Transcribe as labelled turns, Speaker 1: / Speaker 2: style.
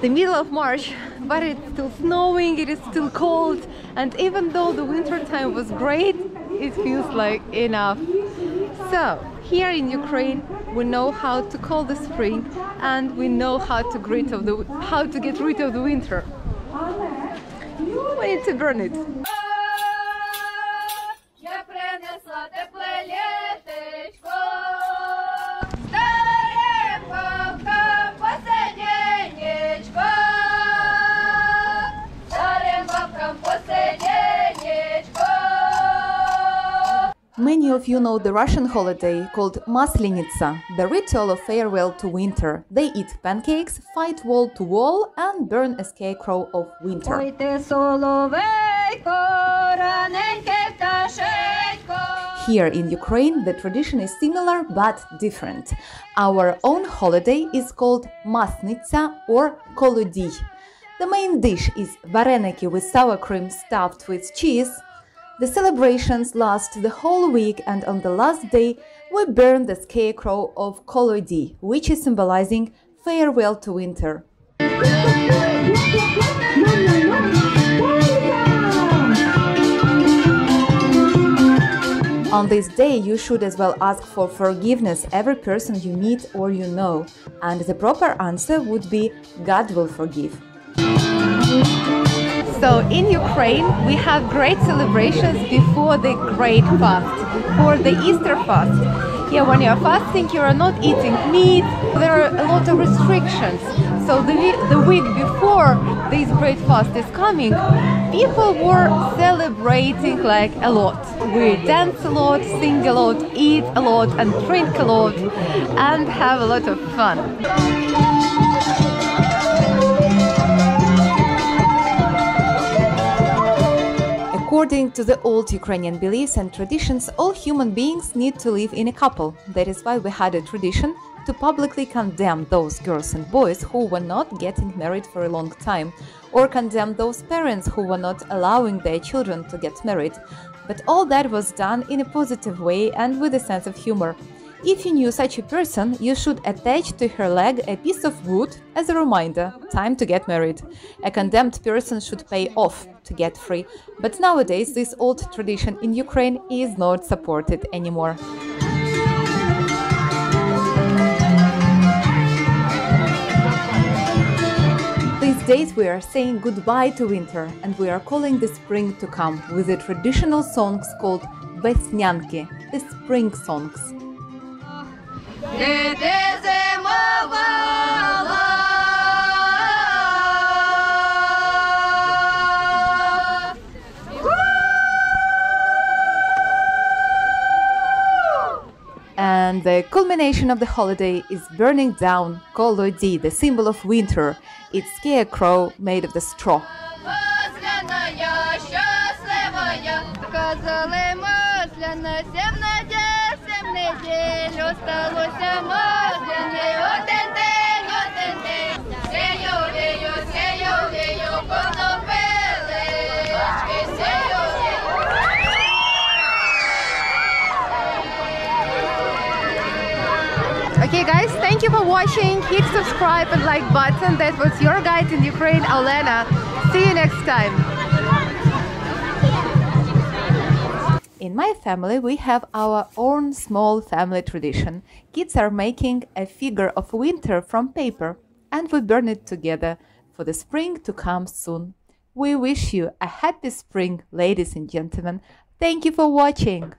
Speaker 1: the middle of March, but it's still snowing, it is still cold, and even though the winter time was great, it feels like enough. So, here in Ukraine, we know how to call the spring and we know how to get of the how to get rid of the winter. We need to burn it.
Speaker 2: many of you know the Russian holiday called Maslenitsa, the ritual of farewell to winter. They eat pancakes, fight wall to wall, and burn a scarecrow of winter. Here in Ukraine, the tradition is similar but different. Our own holiday is called Masnytsya or Kolodij. The main dish is vareniki with sour cream stuffed with cheese, the celebrations last the whole week, and on the last day, we burn the scarecrow of Kolodi, which is symbolizing farewell to winter. On this day, you should as well ask for forgiveness every person you meet or you know, and the proper answer would be God will forgive.
Speaker 1: So in Ukraine, we have great celebrations before the Great Fast, before the Easter fast. Yeah, when you're fasting, you are not eating meat. There are a lot of restrictions. So the, the week before this Great Fast is coming, people were celebrating like a lot. We dance a lot, sing a lot, eat a lot, and drink a lot, and have a lot of fun.
Speaker 2: According to the old Ukrainian beliefs and traditions, all human beings need to live in a couple. That is why we had a tradition to publicly condemn those girls and boys who were not getting married for a long time, or condemn those parents who were not allowing their children to get married. But all that was done in a positive way and with a sense of humor. If you knew such a person, you should attach to her leg a piece of wood as a reminder time to get married. A condemned person should pay off to get free, but nowadays this old tradition in Ukraine is not supported anymore. These days we are saying goodbye to winter and we are calling the spring to come with the traditional songs called Vesnyanki, the spring songs.
Speaker 3: Де ти зимувала?
Speaker 2: And the culmination of the holiday is burning down Kolodi, the symbol of winter. It's scarecrow made of the straw.
Speaker 1: Okay guys, thank you for watching. Hit subscribe and like button. That was your guide in Ukraine, Olena. See you next time.
Speaker 2: In my family, we have our own small family tradition. Kids are making a figure of winter from paper and we burn it together for the spring to come soon. We wish you a happy spring, ladies and gentlemen. Thank you for watching.